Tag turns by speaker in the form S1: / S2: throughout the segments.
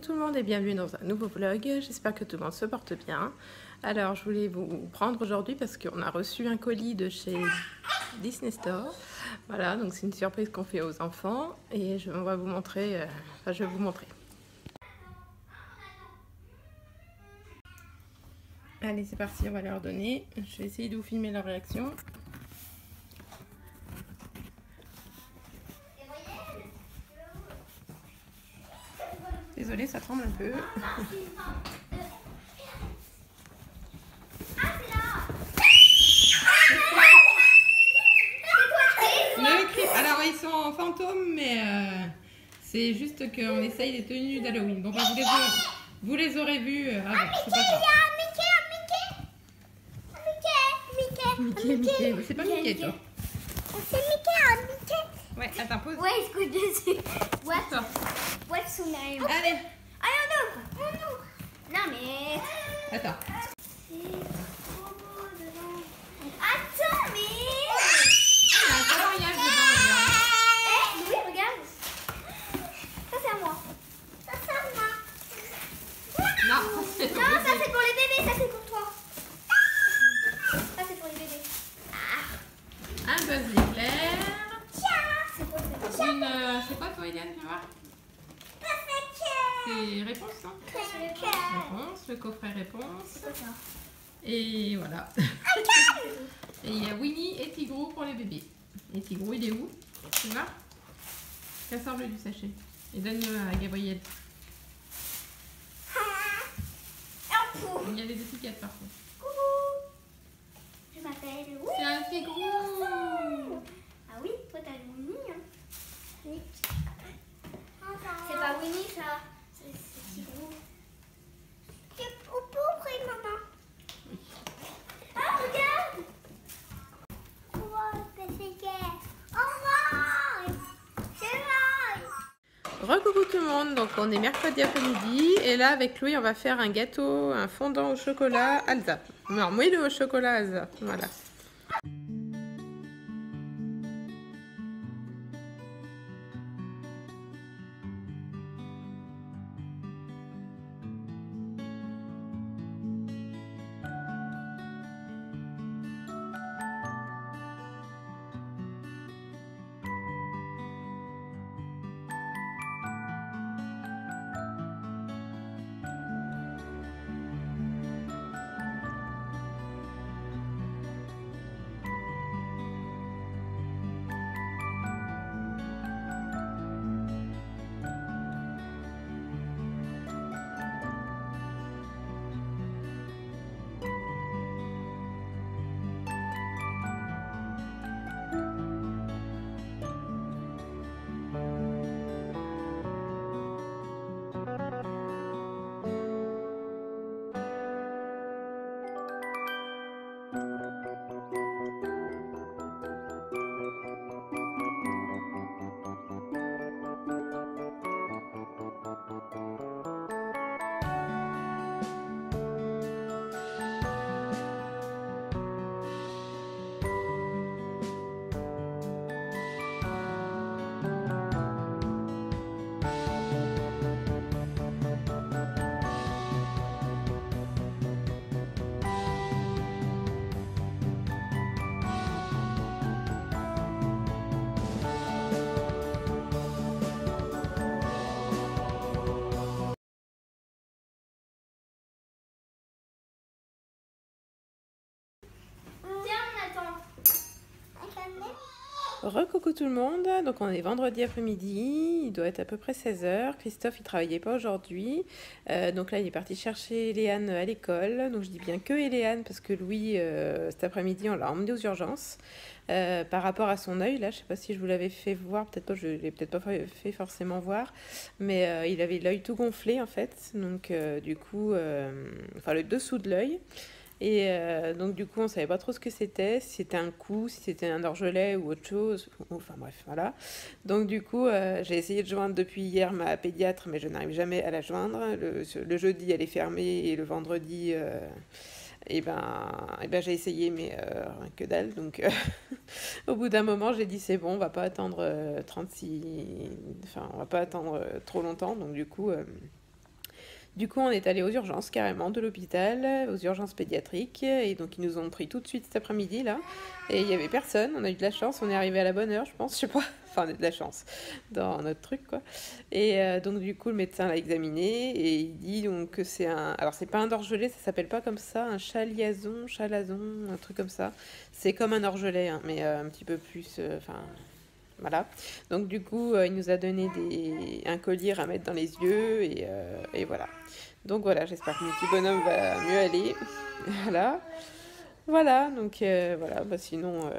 S1: tout le monde et bienvenue dans un nouveau vlog. J'espère que tout le monde se porte bien. Alors je voulais vous prendre aujourd'hui parce qu'on a reçu un colis de chez Disney Store. Voilà, donc c'est une surprise qu'on fait aux enfants et je, on vous montrer, euh, enfin je vais vous montrer. Allez c'est parti, on va leur donner. Je vais essayer de vous filmer leur réaction. Désolée, ça tremble un peu. Alors, ils sont en fantôme, mais euh, c'est juste qu'on essaye les tenues d'Halloween. Bon, bah, vous, les aurez, vous les aurez vus euh, avant. C'est pas grave. Mickey, Mickey. C'est pas Mickey, toi.
S2: C'est Mickey, Mickey.
S1: Ouais, attends, pause.
S2: Ouais, écoute dessus. What?
S1: Toi.
S2: What's your name?
S1: Allez,
S2: Allez, on ouvre. On ouvre. Non, mais...
S1: attends.
S2: C'est trop beau dedans. Attends, mais...
S1: Il y a un coloriage dedans, regarde.
S2: Eh, Louis, regarde. Ça, c'est à moi. Ça, c'est à moi.
S1: Non, ça, c'est ton
S2: Non, ça,
S1: bébé.
S2: c'est pour les bébés. Ça, c'est pour toi. Ça, c'est pour les bébés. Ah,
S1: Un buzz éclair.
S2: tiens. C'est pour les bébés.
S1: Une. euh, c'est quoi toi, Eliane Tu vois C'est réponse, hein Réponse, le coffret réponse.
S2: C'est quoi ça
S1: Et voilà. Et il y a Winnie et Tigrou pour les bébés. Et Tigrou, il est où? Tu vois Casse-le du sachet. Et donne-le à Gabriel.
S2: Pou.
S1: Il y a des étiquettes par contre.
S2: Coucou. Je m'appelle Louis.
S1: C'est un Tigrou
S2: Ah oui, toi t'as Winnie. Hein. Oui. C'est pas Winnie ça. C'est c'est Tigrou. C'est pour maman. Ah, regarde. Au revoir. C'est vrai.
S1: Recoucou tout le donc on est mercredi après-midi et là avec Louis on va faire un gâteau, un fondant au chocolat Alza. Non, moelleux au chocolat Alza, voilà. Recoucou tout le monde, donc on est vendredi après-midi, il doit être à peu près 16h, Christophe il travaillait pas aujourd'hui, Euh, donc là il est parti chercher Léane à l'école, donc je dis bien que Léane parce que Louis euh, cet après-midi on l'a emmené aux urgences. Euh, par rapport à son œil, là je sais pas si je vous l'avais fait voir, peut-être pas, je l'ai peut-être pas fait forcément voir, mais il avait l'œil tout gonflé en fait, donc du coup, enfin le dessous de l'œil. Et euh, donc du coup, on savait pas trop ce que c'était, si c'était un coup, si c'était un orgelet ou autre chose. Enfin bref, voilà. Donc du coup, euh, j'ai essayé de joindre depuis hier ma pédiatre, mais je n'arrive jamais à la joindre. Le, jeudi, elle est fermée et le vendredi, euh, et ben, et ben j'ai essayé, mais que dalle. Donc, au bout d'un moment, j'ai dit c'est bon, on va pas attendre euh, 36, enfin, on va pas attendre trop longtemps. Donc, du coup, Du coup, on est allé aux urgences carrément de l'hôpital, aux urgences pédiatriques, et donc ils nous ont pris tout de suite cet après-midi là, et il y avait personne. On a eu de la chance, on est arrivé à la bonne heure, je pense, je sais pas. Enfin, on a de la chance dans notre truc quoi. Et euh, donc du coup, le médecin l'a examiné et il dit donc que c'est un, alors c'est pas un orgelet, ça s'appelle pas comme ça, un chaliazon, chalazon, un truc comme ça. C'est comme un orgelet, hein, mais euh, un petit peu plus, euh, enfin. Voilà. Donc du coup, euh, il nous a donné des... un collier à mettre dans les yeux et, euh, et voilà. Donc voilà, j'espère que mon petit bonhomme va mieux aller. Voilà. Voilà, donc euh, voilà, bah, sinon,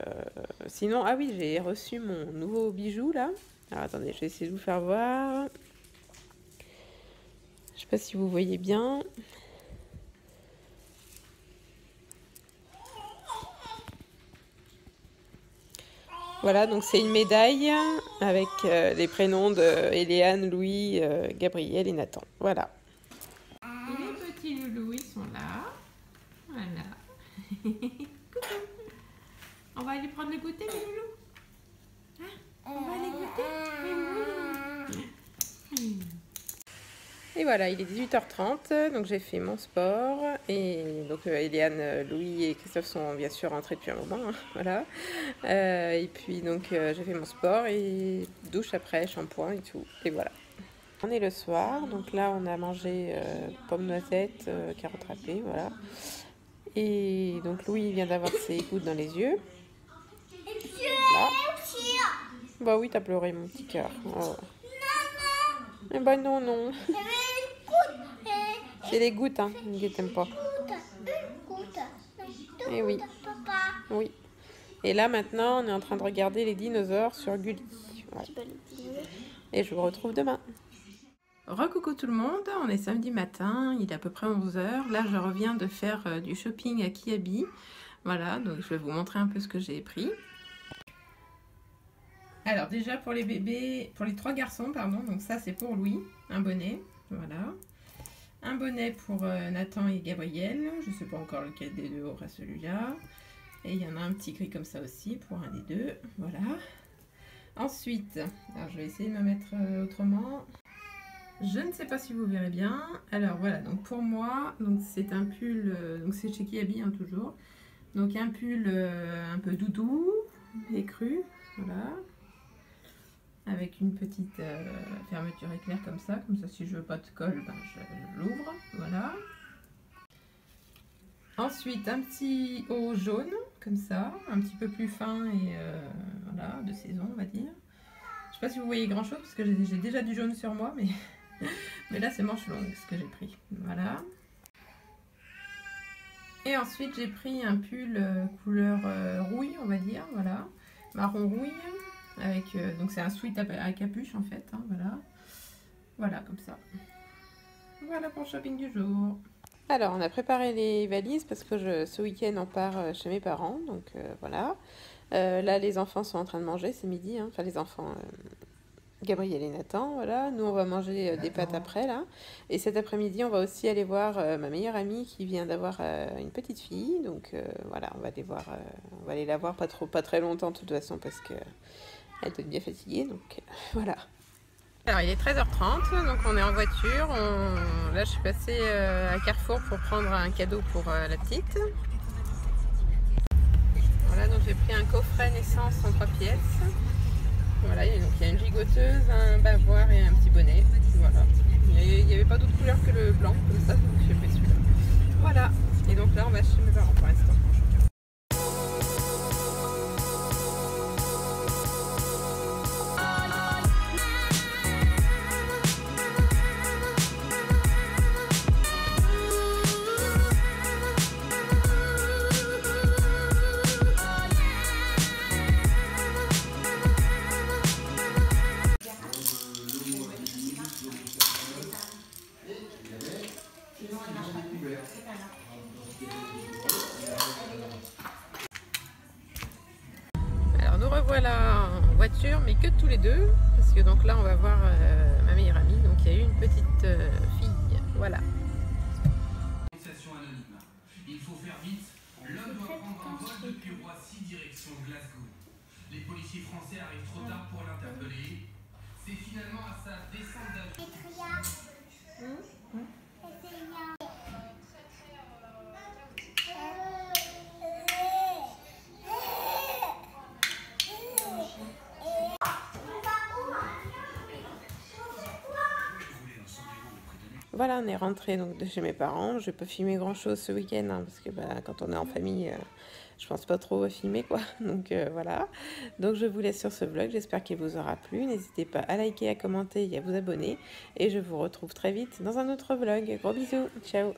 S1: sinon, ah oui, j'ai reçu mon nouveau bijou là. Alors attendez, je vais essayer de vous faire voir. Je sais pas si vous voyez bien. Voilà, donc c'est une médaille avec euh, les prénoms de Eliane, Louis, euh, Gabriel et Nathan. Voilà. Les petits loulous, ils sont là. Voilà. Coucou. On va aller prendre le goûter, les loulous? Hein? On va aller goûter Oui. Et voilà, il est 18h30, donc j'ai fait mon sport. Et donc euh, Eliane, euh, Louis et Christophe sont bien sûr rentrés depuis un moment. hein, voilà. Euh, et puis donc euh, j'ai fait mon sport et douche après, shampoing et tout. Et voilà. On est le soir, donc là on a mangé pommes noisettes, carottes râpées, voilà. Et donc Louis vient d'avoir ses gouttes dans les yeux. Là. Bah oui, t'as pleuré mon petit cœur. Oh. Eh bah non, non. C'est les gouttes, hein, que t'aimes pas. Eh oui. Oui. Et là maintenant, on est en train de regarder les dinosaures sur Gulli. Et je vous retrouve demain. Recoucou tout le monde, on est samedi matin, il est à peu près 11h. Là, je reviens de faire euh, du shopping à Kiabi. Voilà, donc je vais vous montrer un peu ce que j'ai pris. Alors déjà pour les bébés, pour les trois garçons, pardon, donc ça c'est pour Louis, un bonnet, voilà. Un bonnet pour euh, Nathan et Gabriel, je sais pas encore lequel des deux aura celui-là. Et il y en a un petit gris comme ça aussi pour un des deux, voilà. Ensuite, alors je vais essayer de me mettre euh, autrement. Je ne sais pas si vous verrez bien. Alors voilà, donc pour moi, c'est un pull, euh, donc c'est chez Kiabi hein, toujours. Donc un pull un peu doudou, écru, voilà. Avec une petite euh, fermeture éclair comme ça, comme ça si je veux pas de colle, ben, je l'ouvre, voilà. Ensuite un petit haut jaune, comme ça, un petit peu plus fin et euh, voilà, de saison on va dire. Je sais pas si vous voyez grand chose parce que j'ai déjà du jaune sur moi, mais, mais là c'est manche longue ce que j'ai pris. Voilà. Et ensuite j'ai pris un pull euh, couleur rouille, on va dire, voilà, marron rouille, avec euh, donc c'est un sweat à, à capuche en fait, hein, voilà, voilà comme ça. Voilà pour le shopping du jour. Alors on a préparé les valises parce que je, ce week-end on part euh, chez mes parents, donc euh, voilà. Euh, là les enfants sont en train de manger, c'est midi, hein, enfin les enfants. Gabriel et Nathan, voilà. Nous, on va manger euh, des pâtes après, là. Et cet après-midi, on va aussi aller voir euh, ma meilleure amie qui vient d'avoir euh, une petite fille. Donc, voilà, on va aller voir, on va aller la voir pas trop, pas très longtemps, de toute façon, parce que elle doit être bien fatiguée. Donc, euh, voilà. Alors, il est 13h30, donc on est en voiture. Là, je suis passée euh, à Carrefour pour prendre un cadeau pour euh, la petite. Voilà, donc j'ai pris un coffret naissance en trois pièces. Voilà, il y a une gigoteuse, un bavoir et un petit bonnet. Voilà. Il n'y avait pas d'autre couleur que le blanc, comme ça, donc j'ai pris celui-là. Voilà. Et donc là, on va chez mes parents pour l'instant. Revoilà en voiture, mais que tous les deux, parce que donc là on va voir euh, ma meilleure amie, donc il y a eu une petite euh, fille, voilà.
S3: Il faut faire vite. L'homme doit prendre un vol depuis Roissy direction Glasgow. Les policiers français arrivent trop tard pour l'interpeller. C'est finalement à sa descente d'avion.
S1: Voilà, on est rentré donc de chez mes parents. Je vais pas filmer grand chose ce week-end hein, parce que bah, quand on est en famille, euh, je pense pas trop à filmer quoi. Donc euh, voilà. Donc je vous laisse sur ce vlog. J'espère qu'il vous aura plu. N'hésitez pas à liker, à commenter et à vous abonner. Et je vous retrouve très vite dans un autre vlog. Gros bisous. Ciao